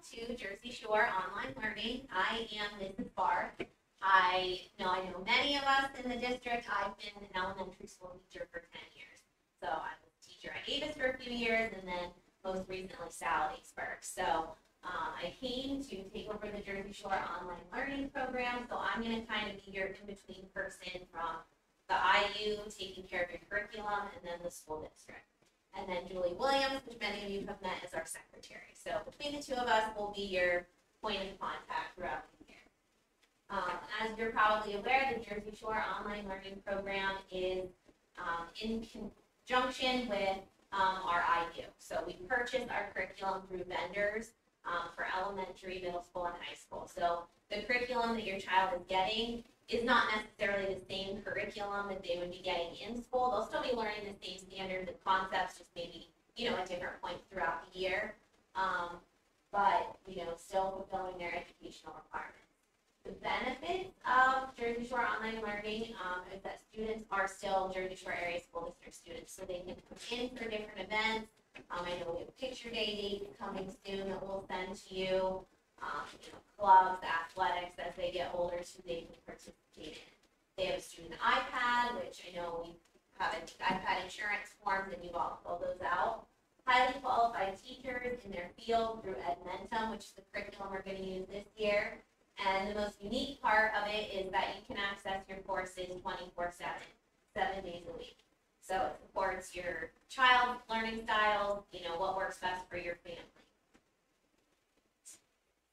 to Jersey Shore Online Learning. I am Mrs. Barr. I know I know many of us in the district. I've been an elementary school teacher for 10 years. So I was a teacher at Avis for a few years and then most recently Salladasburg. So um, I came to take over the Jersey Shore Online Learning Program. So I'm going to kind of be your in-between person from the IU, taking care of your curriculum, and then the school district. And then Julie Williams, which many of you have met, is our secretary. So between the two of us, we'll be your point of contact throughout the year. Um, as you're probably aware, the Jersey Shore Online Learning Program is um, in conjunction with um, our IU. So we purchase our curriculum through vendors um, for elementary, middle school, and high school. So the curriculum that your child is getting is not necessarily the same curriculum that they would be getting in school. They'll still be learning the same standards and concepts, just maybe, you know, at different points throughout the year. Um, but, you know, still fulfilling their educational requirements. The benefits of Jersey Shore Online Learning um, is that students are still Jersey Shore Area School District students, so they can come in for different events. Um, I know we have picture day coming soon that we'll send to you um, you know, clubs, athletics as they get older so they can participate in. They have a student iPad, which I know we have an iPad insurance forms and you've all filled those out. Highly qualified teachers in their field through Edmentum, which is the curriculum we're going to use this year. And the most unique part of it is that you can access your courses 24 7, seven days a week. So it supports your child learning styles, you know, what works best for your family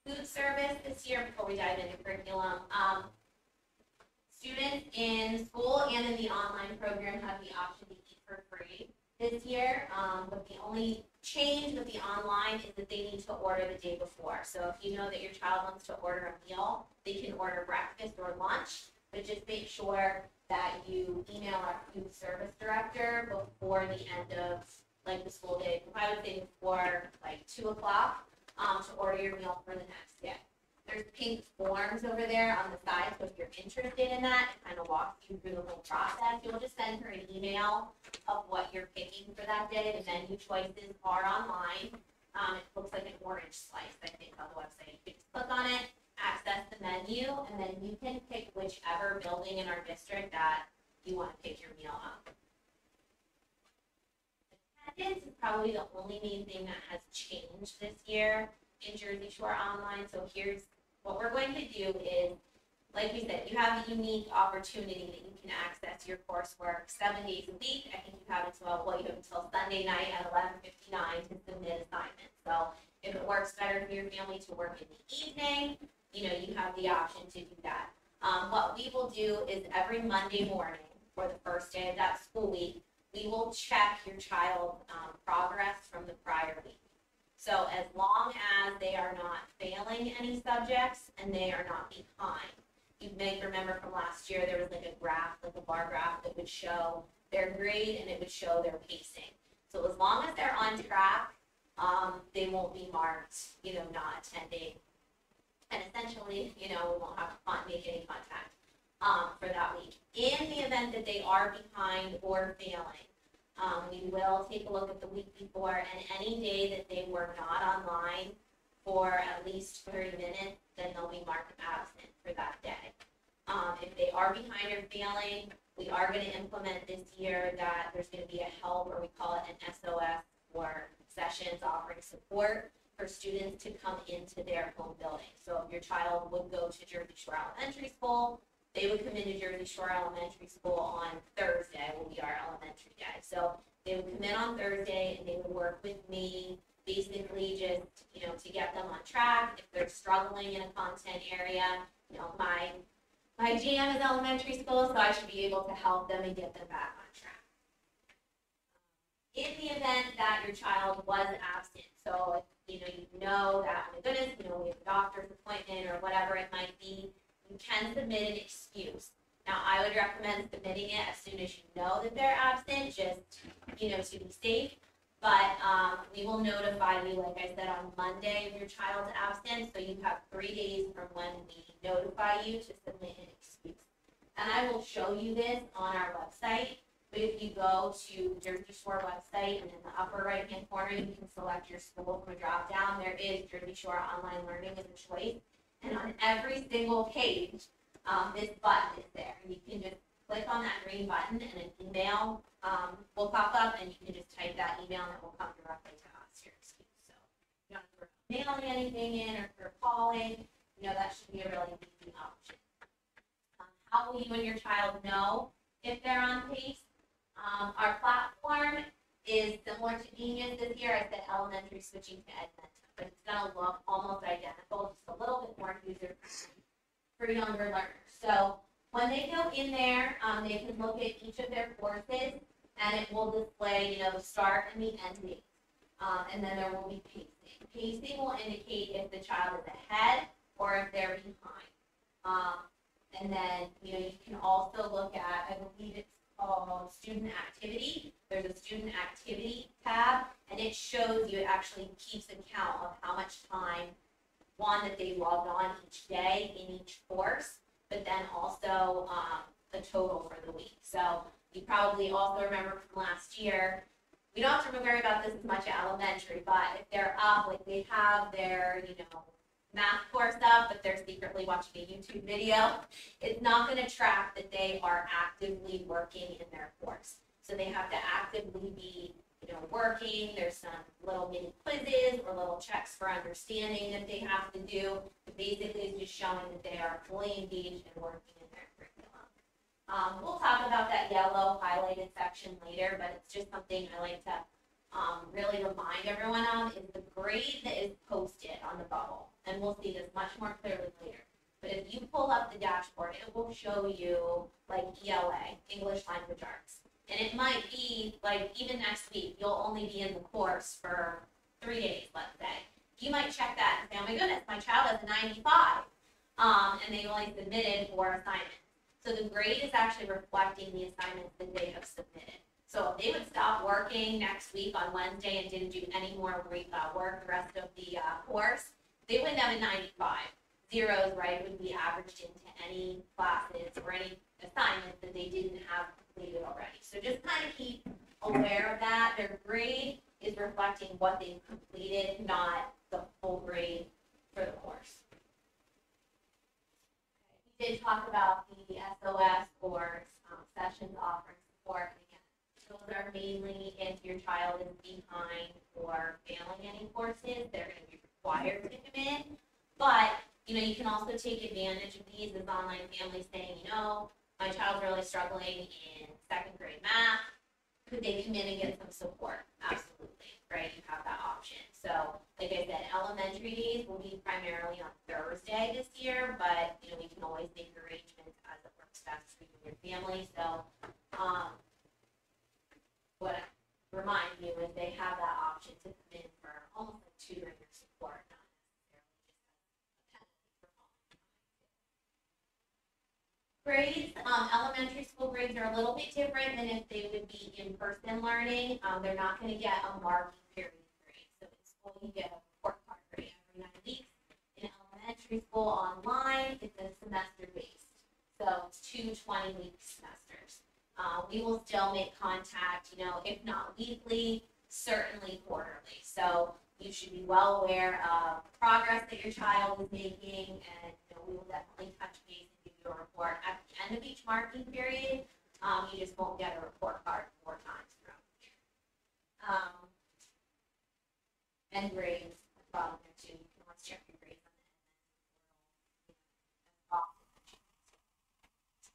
food service this year before we dive into curriculum. Um, students in school and in the online program have the option to eat for free this year. Um, but the only change with the online is that they need to order the day before. So if you know that your child wants to order a meal, they can order breakfast or lunch, but just make sure that you email our food service director before the end of like the school day. I would say before like two o'clock um, to order your meal for the next day. There's pink forms over there on the side, so if you're interested in that, it kind of walks you through the whole process. You'll just send her an email of what you're picking for that day. The menu choices are online. Um, it looks like an orange slice, I think, on the website. You can just click on it, access the menu, and then you can pick whichever building in our district that you want to pick your meal up. Attendance is probably the only main thing that has changed this year in Jersey Shore Online. So here's what we're going to do is, like we said, you have a unique opportunity that you can access your coursework seven days a week. I think you have until, well, you have until Sunday night at 11.59 to submit assignments. So if it works better for your family to work in the evening, you know, you have the option to do that. Um, what we will do is every Monday morning for the first day of that school week, we will check your child's um, progress from the prior week. So as long as they are not failing any subjects and they are not behind. You may remember from last year, there was like a graph, like a bar graph that would show their grade and it would show their pacing. So as long as they're on track, um, they won't be marked, you know, not attending. And essentially, you know, we won't have to make any contact um, for that week. In the event that they are behind or failing, um, we will take a look at the week before and any day that they were not online for at least 30 minutes, then they'll be marked absent for that day. Um, if they are behind or failing, we are going to implement this year that there's going to be a help, or we call it an SOS, for sessions offering support for students to come into their home building. So if your child would go to Jersey Shore Elementary School, they would come into Jersey Shore Elementary School on Thursday, will be our elementary day. So they would come in on Thursday and they would work with me, basically just, you know, to get them on track. If they're struggling in a content area, you know, my my jam is elementary school, so I should be able to help them and get them back on track. In the event that your child was absent, so you know, you know that, oh my goodness, you know, we have a doctor's appointment or whatever it might be, you can submit an excuse. Now, I would recommend submitting it as soon as you know that they're absent, just, you know, to be safe. But um, we will notify you, like I said, on Monday of your child's absence, so you have three days from when we notify you to submit an excuse. And I will show you this on our website, But if you go to Jersey Shore website and in the upper right-hand corner, you can select your school from a drop-down. There is Jersey Shore Online Learning as a choice. And on every single page, um, this button is there. And You can just click on that green button and an email, um, will pop up and you can just type that email and it will come directly to us, your excuse. So you don't have to mailing anything in or for calling, you know, that should be a really easy option. Um, How will you and your child know if they're on pace? Um, our platform is similar to Genius this year. I said elementary switching to Edmentum, but it's gonna look almost identical, just a little bit more user for younger learners. So when they go in there, um, they can look at each of their courses and it will display, you know, the start and the end date. Um, and then there will be pacing. Pacing will indicate if the child is ahead or if they're behind. Um, and then, you know, you can also look at, I believe it's called student activity. There's a student activity tab and it shows you, it actually keeps account of how much time, one, that they logged on each day in each course, but then also, um, the total for the week. So you probably also remember from last year, we don't have to worry about this as much at elementary, but if they're up, like they have their, you know, math course up, but they're secretly watching a YouTube video, it's not gonna track that they are actively working in their course. So they have to actively be, you know, working, there's some little mini quizzes or little checks for understanding that they have to do. Basically, it's just showing that they are fully engaged and working in their curriculum. Um, we'll talk about that yellow highlighted section later, but it's just something I like to, um, really remind everyone of, is the grade that is posted on the bubble. And we'll see this much more clearly later. But if you pull up the dashboard, it will show you like ELA, English Language Arts. And it might be like even next week, you'll only be in the course for three days, let's say. You might check that and say, oh my goodness, my child has a ninety-five. Um, and they only submitted four assignments. So the grade is actually reflecting the assignments that they have submitted. So if they would stop working next week on Wednesday and didn't do any more re- uh, work the rest of the, uh, course, they went down a ninety-five. Zeros, right, would be averaged into any classes or any assignments that they didn't have completed already. So just kind of keep aware of that. Their grade is reflecting what they've completed, not the full grade for the course. We did talk about the SOS or um, sessions offering support. Those are mainly if your child is behind or failing any courses, they're going to be required to come in. But, you know, you can also take advantage of these as online families saying, you know, my child's really struggling in second grade math. Could they come in and get some support? Absolutely, right? You have that option. So, like I said, elementary days will be primarily on Thursday this year, but, you know, we can always make arrangements as it works best for you and your family. So, um, what I remind you is they have that option to come in for almost like tutoring or support, not necessarily just as a penalty for falling behind. Grades, um, elementary school grades are a little bit different than if they would be in-person learning. Um, they're not gonna get a marking period grade. So in school, you get a report card grade every nine weeks. In elementary school online, it's a semester based. So two 20-week semesters. Uh, we will still make contact, you know, if not weekly, certainly quarterly. So you should be well aware of progress that your child is making, and you know, we will definitely touch report at the end of each marking period. Um, you just won't get a report card four times throughout the. Um, and grades, the bottom there too. You can always check your grades on the.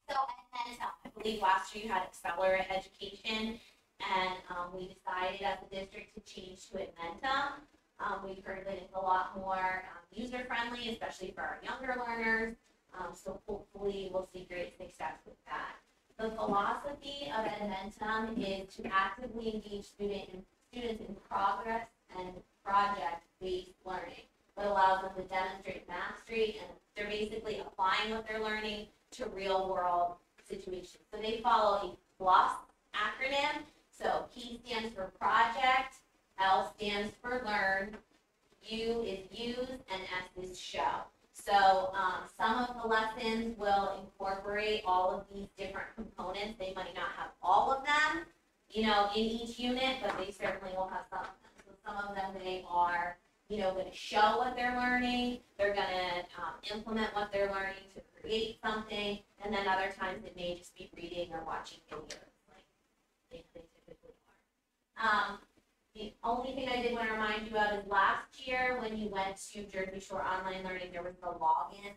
So, and then, I believe last year you had accelerate education, and, um, we decided as a district to change to Edmentum. Um, we've heard that it's a lot more, um, user-friendly, especially for our younger learners, um, so hopefully we'll see great success with that. The philosophy of Edmentum is to actively engage student in, students in progress and project-based learning. What allows them to demonstrate mastery, and they're basically applying what they're learning to real-world situations. So they follow a PLUS acronym. So P stands for project, L stands for learn, U is use, and S is show. So um, some of the lessons will incorporate all of these different components. They might not have all of them, you know, in each unit, but they certainly will have some. of them. So some of them, they are, you know, gonna show what they're learning, they're gonna, um, implement what they're learning to create something, and then other times it may just be reading or watching videos, like they, they typically are. Um, the only thing I did want to remind you of is last year, when you went to Jersey Shore Online Learning, there was the login,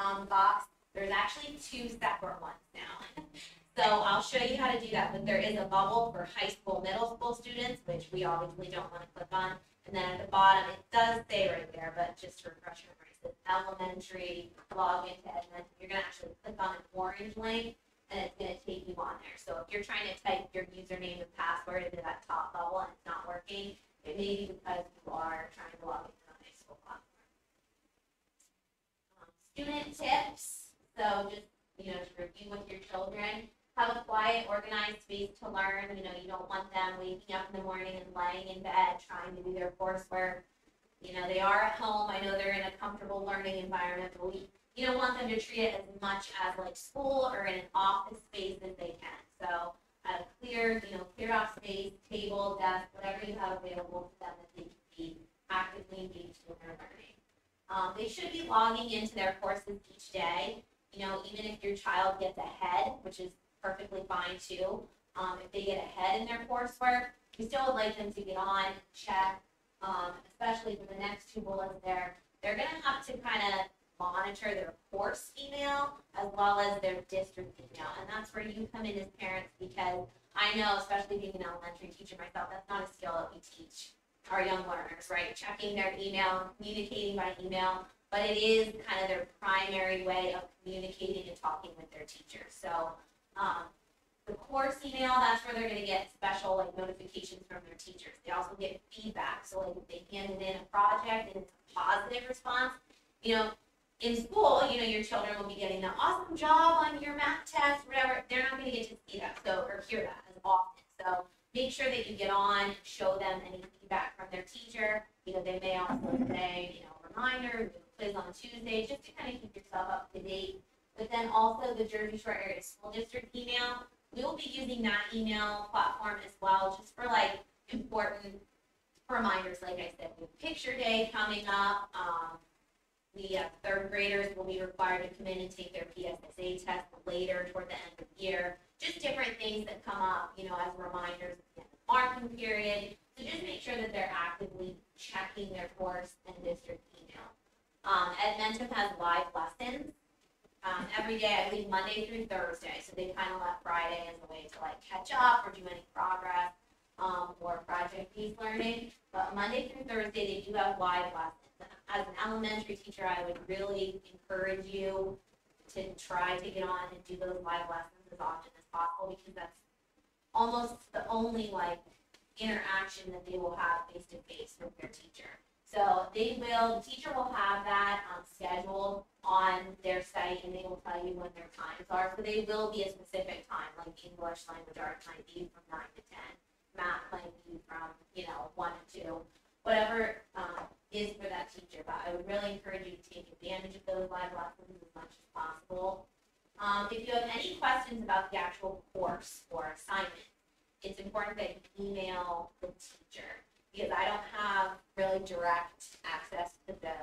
um, box. There's actually two separate ones now. So I'll show you how to do that, but there is a bubble for high school, middle school students, which we obviously don't want to click on. And then at the bottom, it does say right there, but just to refresh your memory, it says elementary, log into Edmund. You're gonna actually click on an orange link, and it's gonna take you on there. So if you're trying to type your username and password into that top bubble and it's not working, it may be because you are trying to log into the high school platform. Um, Student tips, so just, you know, to review with your children, have a quiet, organized space to learn. You know, you don't want them waking up in the morning and laying in bed trying to do their coursework. You know, they are at home. I know they're in a comfortable learning environment, but we you don't want them to treat it as much as like school or in an office space as they can. So a clear, you know, clear off space, table, desk, whatever you have available to them that they can be actively engaged in their learning. Um, they should be logging into their courses each day. You know, even if your child gets ahead, which is perfectly fine too. Um, if they get ahead in their coursework, we still would like them to get on, check, um, especially for the next two bullets there. They're gonna have to kind of monitor their course email as well as their district email. And that's where you come in as parents because I know, especially being an elementary teacher myself, that's not a skill that we teach our young learners, right? Checking their email, communicating by email, but it is kind of their primary way of communicating and talking with their teachers. So um, the course email, that's where they're gonna get special like notifications from their teachers. They also get feedback, so like if they handed in a project and it's a positive response, you know, in school, you know, your children will be getting an awesome job on your math test, whatever. They're not going to get to see that, so or hear that as often. So make sure that you get on, show them any feedback from their teacher. You know, they may also say, you know, reminder, quiz on Tuesday, just to kind of keep yourself up to date. But then also the Jersey Shore Area School District email. We will be using that email platform as well, just for like important reminders. Like I said, picture day coming up. Um, the uh, third graders will be required to come in and take their PSSA test later toward the end of the year. Just different things that come up, you know, as reminders at of the marking period. So just make sure that they're actively checking their course and district email. Um, Edmentum has live lessons um, every day, I believe Monday through Thursday. So they kind of let Friday as a way to like catch up or do any progress um, or project-based learning. But Monday through Thursday, they do have live lessons as an elementary teacher, I would really encourage you to try to get on and do those live lessons as often as possible because that's almost the only like interaction that they will have face to face with their teacher. So they will, the teacher will have that um, scheduled on their site and they will tell you when their times are. So they will be a specific time, like English language arts might be from 9 to 10, math might be from, you know, 1 to 2, whatever um, is for that teacher, but I would really encourage you to take advantage of those live lessons as much as possible. Um, if you have any questions about the actual course or assignment, it's important that you email the teacher because I don't have really direct access to the,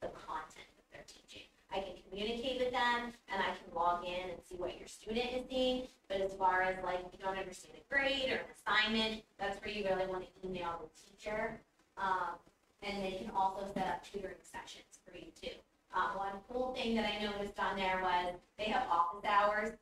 the content that they're teaching. I can communicate with them and I can log in and see what your student is seeing. But as far as like you don't understand a grade or an assignment, that's where you really want to email the teacher. Um, and they can also set up tutoring sessions for you too. Um, one cool thing that I noticed on there was they have office hours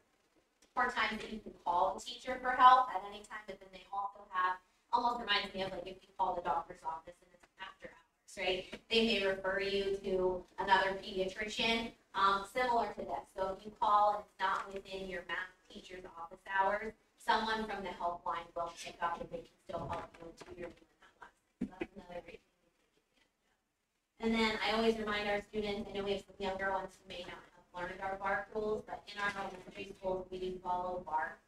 or times that you can call the teacher for help at any time, but then they also have, almost reminds me of like if you call the doctor's office and it's after hours, right? They may refer you to another pediatrician, um, similar to this. So if you call and it's not within your math teacher's office hours, someone from the helpline will pick up and they can still help you and tutor you in that. So that's another great and then I always remind our students, I know we have some younger ones who may not have learned our BARC rules, but in our elementary schools, we do follow BARC,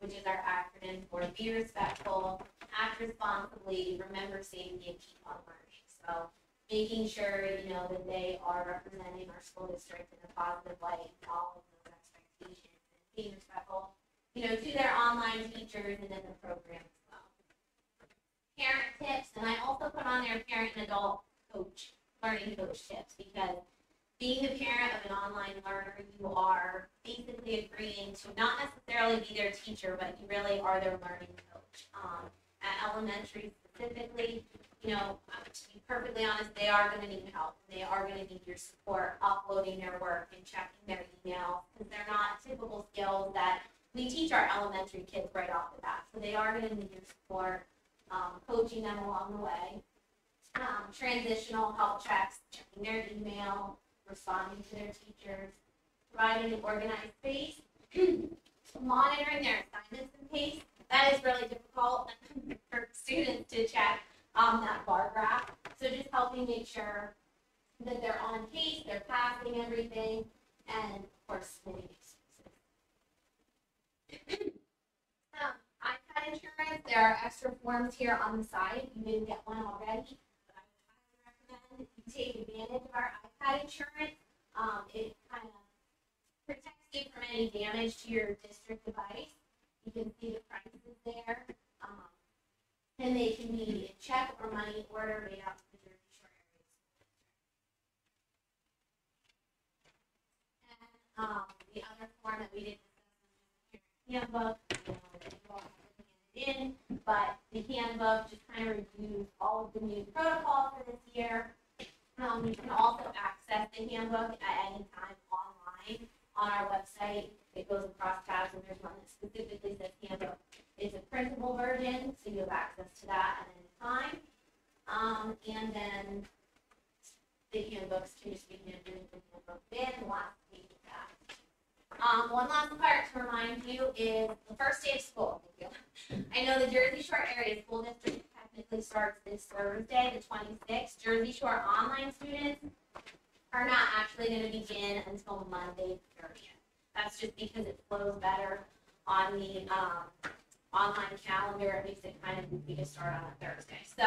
which is our acronym for be respectful, act responsibly, remember safety, and keep on learning. So making sure, you know, that they are representing our school district in a positive light, all of those expectations, and being respectful. you know, to their online teachers and then the program as well. Parent tips, and I also put on there parent and adult coach, learning coach tips, because being the parent of an online learner, you are basically agreeing to not necessarily be their teacher, but you really are their learning coach. Um, at elementary specifically, you know, uh, to be perfectly honest, they are gonna need help. They are gonna need your support uploading their work and checking their email, because they're not typical skills that we teach our elementary kids right off the bat. So they are gonna need your support, um, coaching them along the way. Um, transitional help checks, checking their email, responding to their teachers, providing an organized space, monitoring their assignments and pace. That is really difficult for students to check um, that bar graph. So just helping make sure that they're on pace, they're passing everything, and of course, submitting excuses. um, iPad insurance, there are extra forms here on the side. You didn't get one already, but I would highly recommend if you take advantage of our iPad insurance. Um, it kind of protects you from any damage to your district device. You can see the prices there. Um, and they can be a check or money order made out to the Jersey Shore area. And, um, the other form that we did discuss in the handbook, you know, in, but the handbook just kind of reviews all of the new protocols for this year. Um, you can also access the handbook at any time online on our website. It goes across tabs and there's one that specifically says handbook. It's a printable version, so you have access to that at any time. Um, and then the handbooks can just be handed in handbook bin, last page of that. Um, one last part to remind you is the first day of school. I know the Jersey Shore area school district technically starts this Thursday, the twenty-sixth. Jersey Shore online students are not actually gonna begin until Monday, the thirtieth. That's just because it flows better on the, um, online calendar, it makes it kind of goofy to start on a Thursday. So,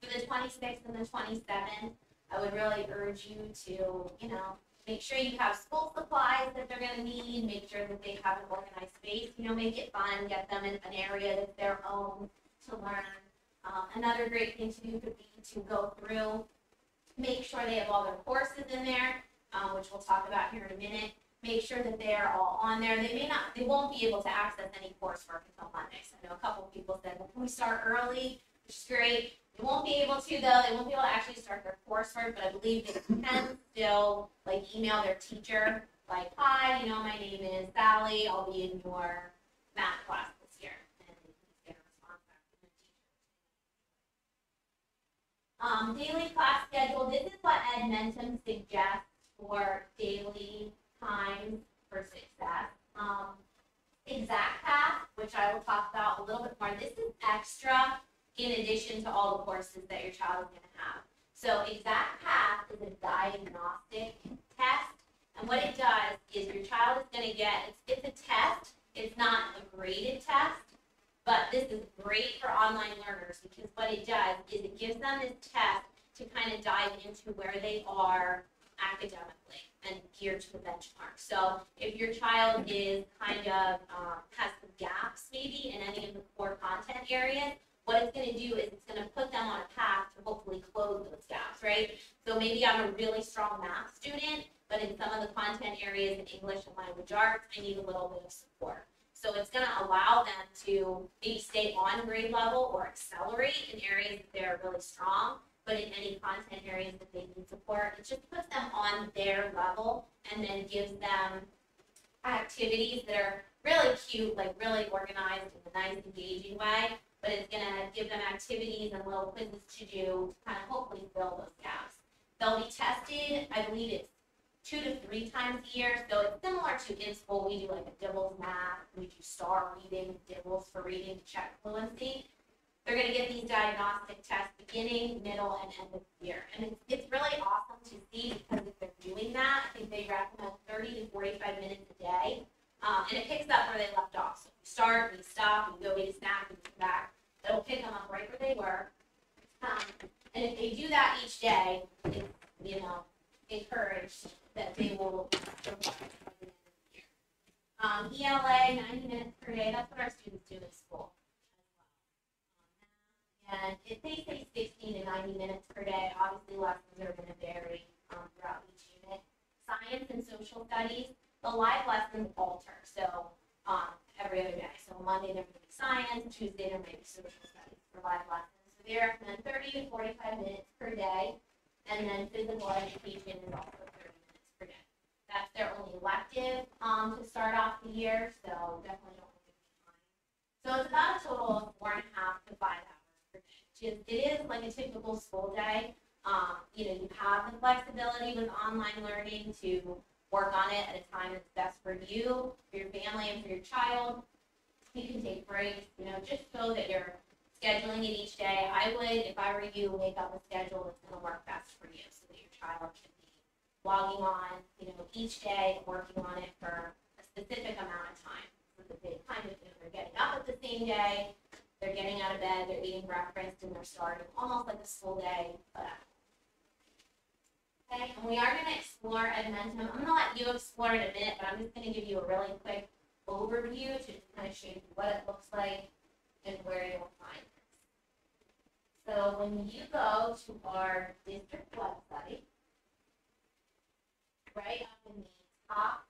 for the twenty-sixth and the twenty-seventh, I would really urge you to, you know, make sure you have school supplies that they're gonna need, make sure that they have an organized space, you know, make it fun, get them in an area that's their own to learn. Um, another great thing to do could be to go through, make sure they have all their courses in there, um, which we'll talk about here in a minute. Make sure that they are all on there. They may not, they won't be able to access any coursework until Monday. So I know a couple of people said, well, can we start early? Which is great. They won't be able to though. They won't be able to actually start their coursework, but I believe they can still like email their teacher, like, hi, you know, my name is Sally. I'll be in your math class this year. And they can get a response back from the teacher. Um, daily class schedule, this is what Edmentum suggests for daily times for success. Um, exact path, which I will talk about a little bit more, this is extra in addition to all the courses that your child is gonna have. So exact path is a diagnostic test, and what it does is your child is gonna get, it's, it's a test, it's not a graded test, but this is great for online learners, because what it does is it gives them this test to kind of dive into where they are academically and geared to the benchmark. So if your child is kind of, um, has some gaps maybe in any of the core content areas, what it's gonna do is it's gonna put them on a path to hopefully close those gaps, right? So maybe I'm a really strong math student, but in some of the content areas in English and language arts, I need a little bit of support. So it's gonna allow them to maybe stay on grade level or accelerate in areas that they're really strong, but in any content areas that they need support, it just puts them on their level and then gives them activities that are really cute, like really organized in a nice, engaging way. But it's gonna give them activities and little quizzes to do to kind of hopefully fill those gaps. They'll be tested, I believe it's two to three times a year, so it's similar to in school, we do like a DIBELS math, we do star reading, DIBELS for reading to check fluency. They're gonna get these diagnostic tests beginning, middle, and end of the year. And it's, it's really awesome to see because if they're doing that, I think they recommend thirty to forty-five minutes a day. Um, and it picks up where they left off. So we start, we stop, we go eat a snack, we come back. It'll pick them up right where they were. Um, and if they do that each day, it's, you know, encouraged that they will. Um, ELA, ninety minutes per day, that's what our students do in school. And if they say sixteen to ninety minutes per day, obviously lessons are gonna vary, um, throughout each unit. Science and social studies, the live lessons alter, so, um, every other day. So Monday there may be science, Tuesday there may be social studies for live lessons. So they recommend thirty to forty-five minutes per day. And then physical education is also thirty minutes per day. That's their only elective, um, to start off the year, so definitely don't leave behind. So it's about a total of four and a half to five hours per day. It is like a typical school day. Um, you know, you have the flexibility with online learning to work on it at a time that's best for you, for your family, and for your child. You can take breaks, you know, just so that you're scheduling it each day. I would, if I were you, make up a schedule that's gonna work best for you, so that your child can be logging on, you know, each day, working on it for a specific amount of time. So that they kind of, you know, they're getting up at the same day, they're getting out of bed, they're eating breakfast, and they're starting almost like a school day, but Okay, and we are gonna explore Edmentum. I'm gonna let you explore in a minute, but I'm just gonna give you a really quick overview to kind of show you what it looks like and where you'll find it. So when you go to our district website, right up in the top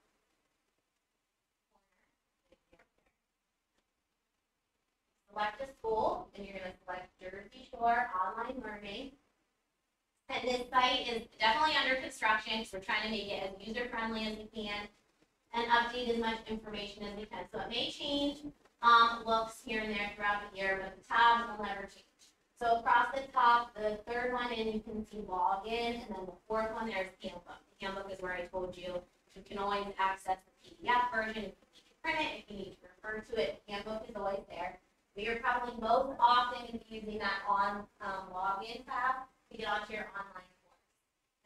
select a school, and you're gonna select Jersey Shore Online Learning. And this site is definitely under construction, because we're trying to make it as user-friendly as we can and update as much information as we can. So it may change, um, looks here and there throughout the year, but the tabs will never change. So across the top, the third one in, you can see login, and then the fourth one, there's handbook. The handbook is where I told you, you can always access the PDF version, if you need to print it, if you need to refer to it, handbook is always there. But you're probably most often gonna be using that on, um, login tab to get onto your online course.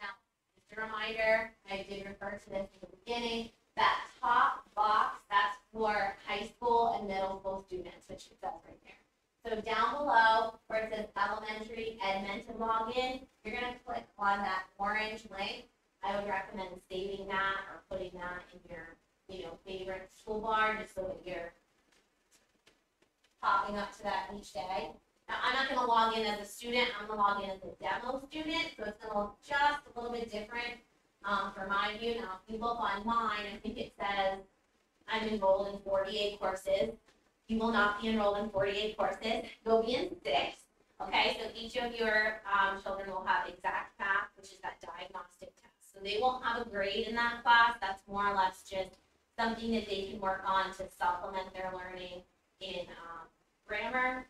Now, just a reminder, I did refer to this in the beginning, that top box, that's for high school middle school students, which it says right there. So down below, where it says elementary Edmentum login, you're gonna click on that orange link. I would recommend saving that or putting that in your, you know, favorite school bar, just so that you're popping up to that each day. Now, I'm not gonna log in as a student, I'm gonna log in as a demo student, so it's gonna look just a little bit different, um, for my view. Now, if you look on mine, I think it says I'm enrolled in forty-eight courses. You will not be enrolled in forty-eight courses, you'll be in six. Okay, so each of your, um, children will have exact math, which is that diagnostic test. So they won't have a grade in that class, that's more or less just something that they can work on to supplement their learning in, um, grammar,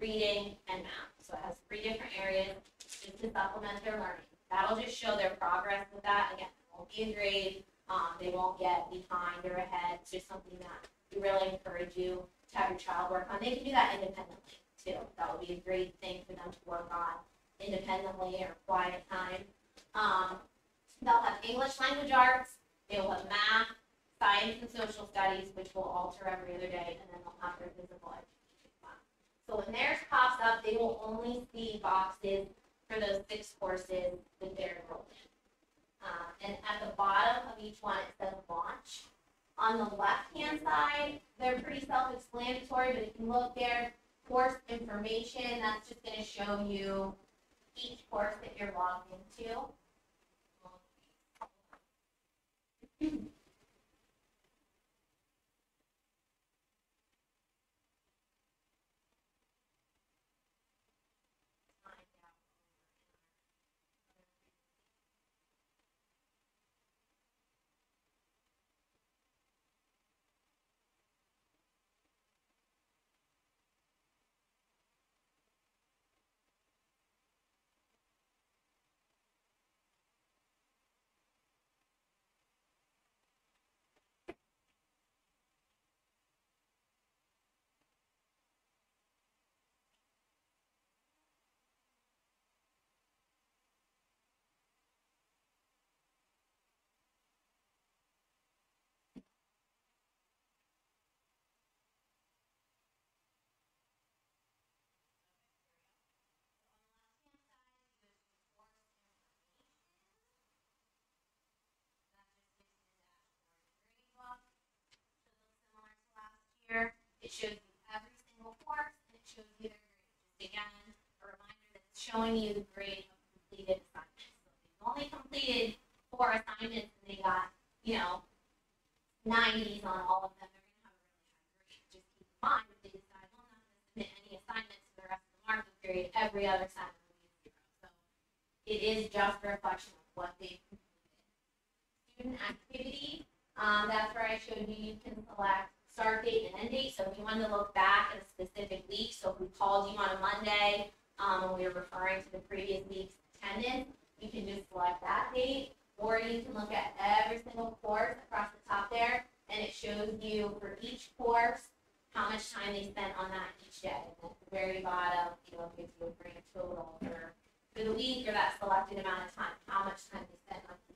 reading, and math. So it has three different areas just to supplement their learning. That'll just show their progress with that. Again, it won't be a grade, um, they won't get behind or ahead. It's just something that we really encourage you to have your child work on. They can do that independently too. That would be a great thing for them to work on independently or quiet time. Um, they'll have English language arts, they will have math, science and social studies, which will alter every other day, and then they'll have their physical education class. So when theirs pops up, they will only see boxes for those six courses that they're enrolled in. Uh, and at the bottom of each one, it says launch. On the left-hand side, they're pretty self-explanatory, but if you look there, course information, that's just gonna show you each course that you're logged into. It shows you every single course, and it shows you again, a reminder that it's showing you the grade of completed assignments. So they've only completed four assignments and they got, you know, nineties on all of them, they're gonna have a really high grade. Just keep in mind, if they decide, well, not gonna submit any assignments for the rest of the marking period, every other assignment will be zero. So it is just a reflection of what they've completed. Student activity, um, that's where I showed you, you can select start date and end date. So if you wanted to look back at a specific week, so if we called you on a Monday, um, and we were referring to the previous week's attendance, you can just select that date. Or you can look at every single course across the top there, and it shows you for each course, how much time they spent on that each day. And at the very bottom, you know, gives you a grand total for, for the week or that selected amount of time, how much time they spent on.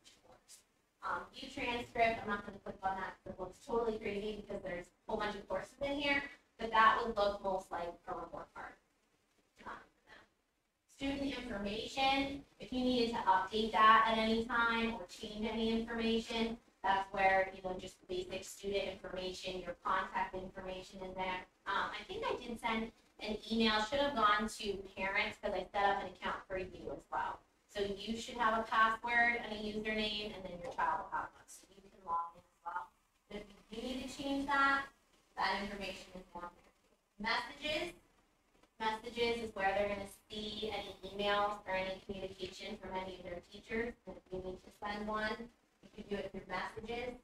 Um, view transcript, I'm not gonna click on that, because it looks totally crazy because there's a whole bunch of courses in here, but that would look most like a report card. um. Student information, if you needed to update that at any time or change any information, that's where, you know, just basic student information, your contact information in there. Um, I think I did send an email, should have gone to parents, because I set up an account for you as well. So you should have a password and a username, and then your child will have one, so you can log in as well. But if you need to change that, that information is down there. Messages, messages is where they're gonna see any emails or any communication from any of their teachers, and if you need to send one, you can do it through messages.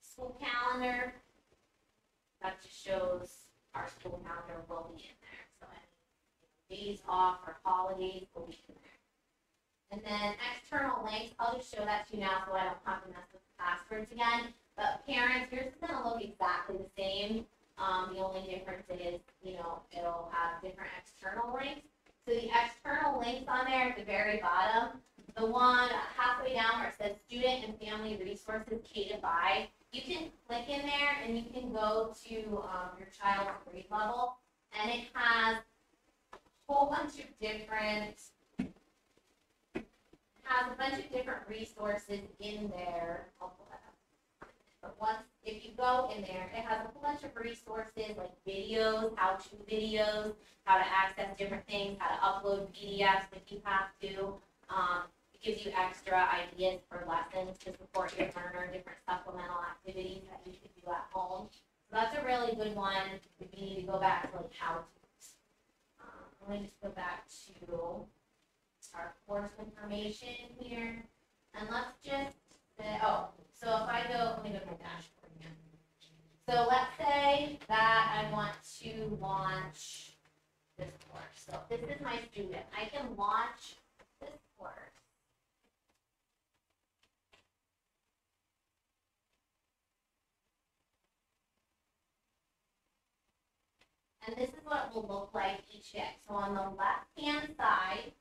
School calendar, that just shows our school calendar will be in days off or holidays will be in there. And then external links, I'll just show that to you now so I don't have to mess with the passwords again. But parents, yours is gonna look exactly the same. Um, the only difference is, you know, it'll have different external links. So the external links on there at the very bottom, the one halfway down where it says student and family resources K to five, you can click in there and you can go to, um, your child's grade level. And it has a whole bunch of different, has a bunch of different resources in there. But once, if you go in there, it has a whole bunch of resources like videos, how-to videos, how to access different things, how to upload PDFs if you have to. Um, it gives you extra ideas for lessons to support your learner, different supplemental activities that you could do at home. So that's a really good one if you need to go back to like how-tos. Me just go back to our course information here. And let's just, say- oh, so if I go, let me go to my dashboard again. So let's say that I want to launch this course. So this is my student. I can launch this course. And this is what it will look like each day. So on the left-hand side,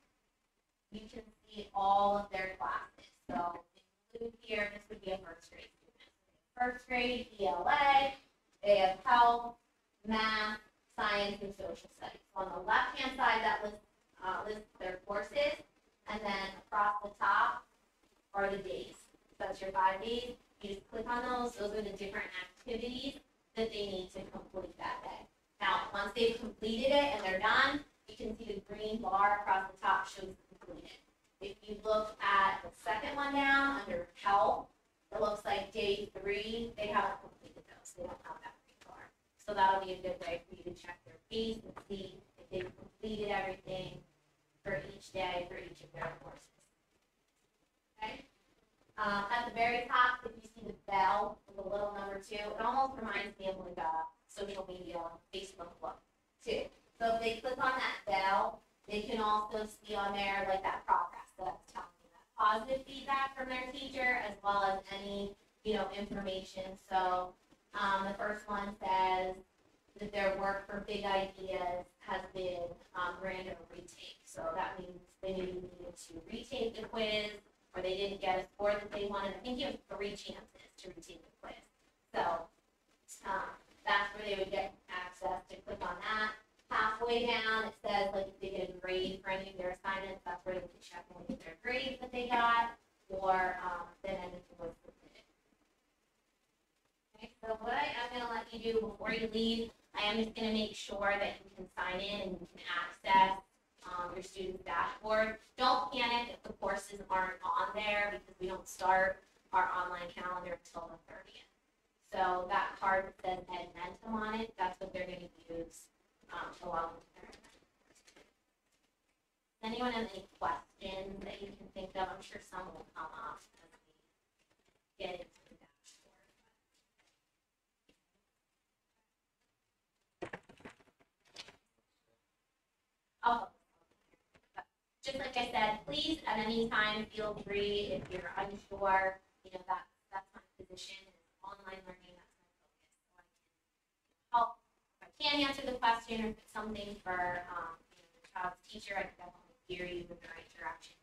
you can see all of their classes. So include here, this would be a first grade student. First grade ELA, they have health, math, science, and social studies. So on the left-hand side, that lists, uh, lists their courses, and then across the top are the days. So that's your five days. You just click on those. Those are the different activities that they need to complete that day. Now, once they've completed it and they're done, you can see the green bar across the top shows completed. If you look at the second one down under health, it looks like day three, they haven't completed those. They don't have that green bar. So that'll be a good way for you to check their pace and see if they've completed everything for each day for each of their courses. Okay? Um, at the very top, if you see the bell with the little number two, it almost reminds me of like a social media Facebook look too. So if they click on that bell, they can also see on there like that progress so that's telling you that positive feedback from their teacher as well as any, you know, information. So, um, the first one says that their work for big ideas has been, um, a retake. So that means they maybe needed to retake the quiz or they didn't get a score that they wanted. I think you have three chances to retake the quiz. So, um, that's where they would get access to click on that. Halfway down, it says like if they get a grade for any of their assignments, that's where they can check any of their grades that they got, or, um, then anything was submitted. Okay, so what I am gonna let you do before you leave, I am just gonna make sure that you can sign in and you can access, um, your student's dashboard. Don't panic if the courses aren't on there, because we don't start our online calendar until the thirtieth. So that card that says Edmentum on it, that's what they're gonna use, um, to log into their. Does anyone have any questions that you can think of? I'm sure some will come up as we get into the dashboard. Oh. Just like I said, please, at any time, feel free, if you're unsure, you know, that, that's my position, online learning, that's my focus. So I can help, if I can answer the question, or if it's something for, um, you know, the child's teacher, I can definitely steer you in the right direction